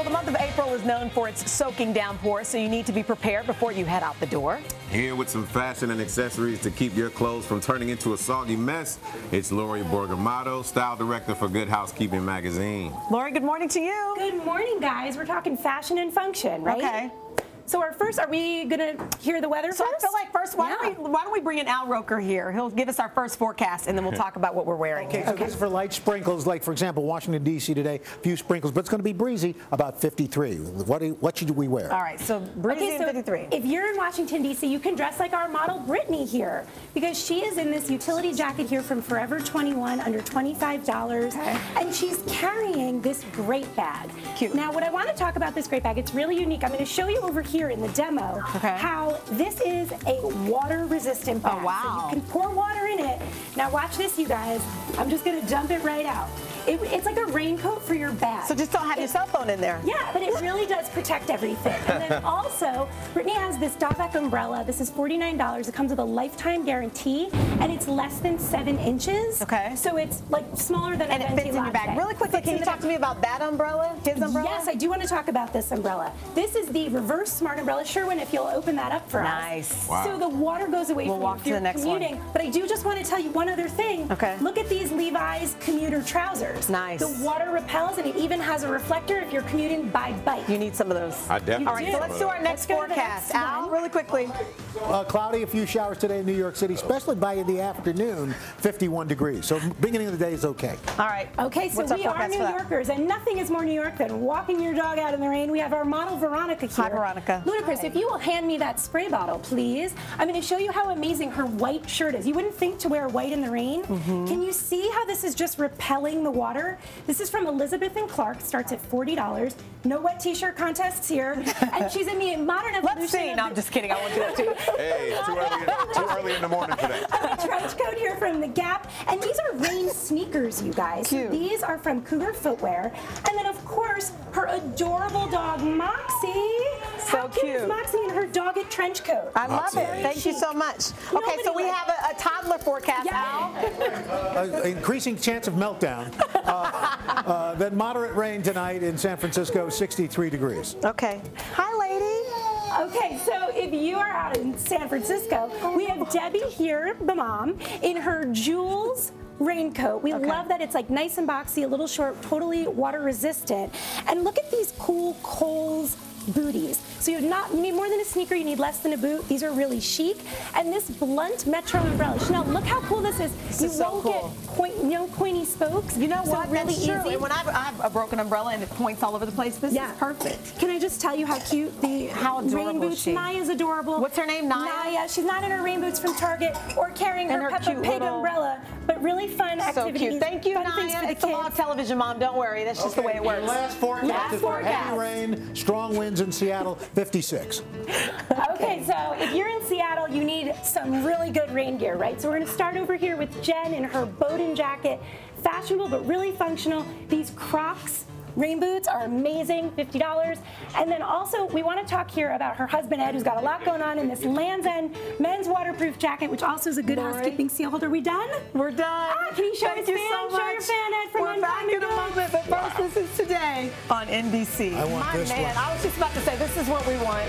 Well, the month of April is known for its soaking downpour, so you need to be prepared before you head out the door. Here with some fashion and accessories to keep your clothes from turning into a soggy mess, it's Lori Bergamotto, style director for Good Housekeeping magazine. Lori, good morning to you. Good morning, guys. We're talking fashion and function, right? Okay. So our first, are we gonna hear the weather So first? I feel like first, why, Yeah. don't we, why don't we bring in Al Roker here? He'll give us our first forecast, and then we'll talk about what we're wearing. Okay, so this is for light sprinkles, like for example, Washington D.C. today, a few sprinkles, but it's going to be breezy, about 53. What, do- what should we wear? All right, so breezy Okay, so 53. if you're in Washington, D.C., you can dress like our model Brittany here because she is in this utility jacket here from Forever 21 under $25. And she's carrying this great bag. Cute. Now, what I want to talk about this great bag, it's really unique. I'm going to show you over here in the demo Okay. how this is a water resistant bag. Oh, wow. So you can pour water in it. Now, watch this, you guys. I'm just going to dump it right out. It, it's like a raincoat for your bag. So just don't have your cell phone in there. Yeah, but it really does protect everything. And then also, Brittany has this Davek umbrella. This is $49. It comes with a lifetime guarantee, and it's less than seven inches. Okay. So it's like smaller than And a it fits in your bag. latte. Really quickly, can you talk bag. to me about that umbrella, his umbrella? Yes, I do want to talk about this umbrella. This is the reverse smart umbrella. Sherwin, if you'll open that up for Nice. us. Wow. So the water goes away We'll from walk you if to the you're next one. But I do just want to tell you one other thing. Okay. Look at these Levi's commuter trousers. Nice. The water repels and it even has a reflector if you're commuting by bike. You need some of those. I definitely All right, do. so let's do our next Let's go to the forecast. next Al, really quickly. Uh, cloudy, a few showers today in New York City, especially by the afternoon, 51 degrees. So beginning of the day is okay. All right. Okay, so What's we are New? Yorkers, and nothing is more New York than walking your dog out in the rain. We have our model Veronica here. Hi, Veronica. Ludicrous, if you will hand me that spray bottle, please. I'm going to show you how amazing her white shirt is. You wouldn't think to wear white in the rain. Mm-hmm. Can you see how this is just repelling the water? This is from Elizabeth and Clarke. Starts at $40. No wet t-shirt contests here. and she's in the modern evolution Let's see. of No, I'm just kidding. I won't do that to you. Hey, too early, too early in the morning for that. a trench coat here from the Gap, and these are rain sneakers, you guys. Cute. These are from Cougar Footwear, and then of course her adorable dog Moxie. So How cute, cute. is Moxie in her dogged trench coat? I love Awesome. it. Thank you so much. Okay, so we have a, a toddler forecast, Yeah. Al. Uh, increasing chance of meltdown. Uh, uh, then moderate rain tonight in San Francisco, 63 degrees. Okay. Hi, lady. Okay, so if you are out in San Francisco, we have Debbie here, the mom, in her Joules raincoat. We Okay. love that it's like nice and boxy, a little short, totally water resistant. And look at these cool Kohl's booties. So you're not you need more than a sneaker, you need less than a boot. These are really chic. And this blunt metro umbrella. Chanel, look how cool this is. you is so won't cool. get point, you know, pointy spokes. You know so what? Really That's true. easy. And when I have, I have a broken umbrella and it points all over the place, this Yeah. is perfect. Can I just tell you how cute the How adorable rain boots? she? Naya's adorable. What's her name, Naya? Naya. She's not in her rain boots from Target or carrying And her, her Peppa cute Pig little- umbrella, but really fun So activities. cute. Thank you, fun Naya. for the It's the law of television, Mom. Don't worry. That's just the way it works. Last forecast Last is for heavy rain, strong winds in Seattle, 56. Okay, so if you're in Seattle, you need some really good rain gear, right? So we're going to start over here with Jen in her Boden jacket. Fashionable, but really functional. These Crocs rain boots are amazing, $50. And then also, we want to talk here about her husband, Ed, who's got a lot going on in this Land's End men's waterproof jacket, which also is a good Lori? housekeeping seal holder. We done? We're done. Ah, can you show Thank his you fan? so Show your much. fan, Ed, from We're Uncommon back in a moment, but first, this is today on NBC. I want My this man, one. I was just about to say, this is what we want.